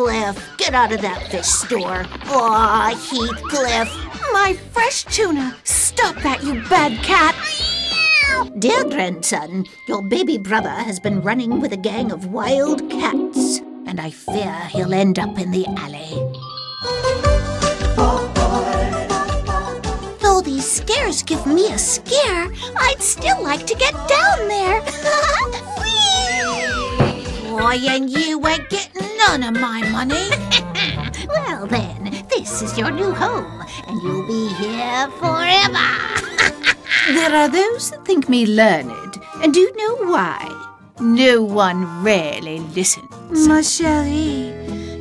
Get out of that fish store. Aw, Heathcliff. My fresh tuna! Stop that, you bad cat! Dear grandson, your baby brother has been running with a gang of wild cats, and I fear he'll end up in the alley. Though these stairs give me a scare, I'd still like to get down there. Boy, and you ain't getting none of my money. well then, this is your new home, and you'll be here forever. there are those that think me learned, and do you know why? No one really listens. Ma chérie,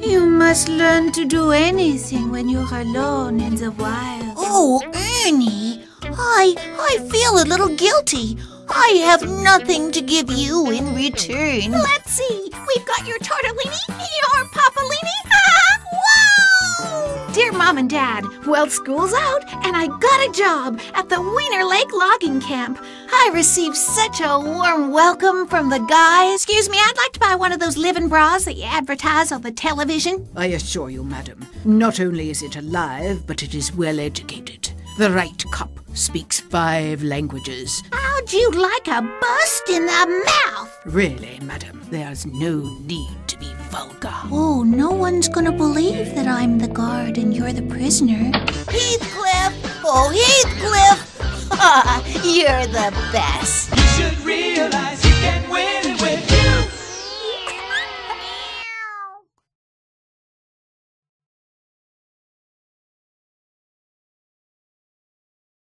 you must learn to do anything when you're alone in the wild. Oh, Ernie, I, I feel a little guilty. I have nothing to give you in return. Let's see. We've got your tortellini, Dear Mom and Dad, well, school's out, and I got a job at the Wiener Lake Logging Camp. I received such a warm welcome from the guys. Excuse me, I'd like to buy one of those living bras that you advertise on the television. I assure you, madam, not only is it alive, but it is well educated. The right cup speaks five languages. How'd you like a bust in the mouth? Really, madam, there's no need to be vulgar. Oh, no one's gonna believe that I'm the guard and you're the prisoner. Heathcliff! Oh, Heathcliff! you're the best. You should realize.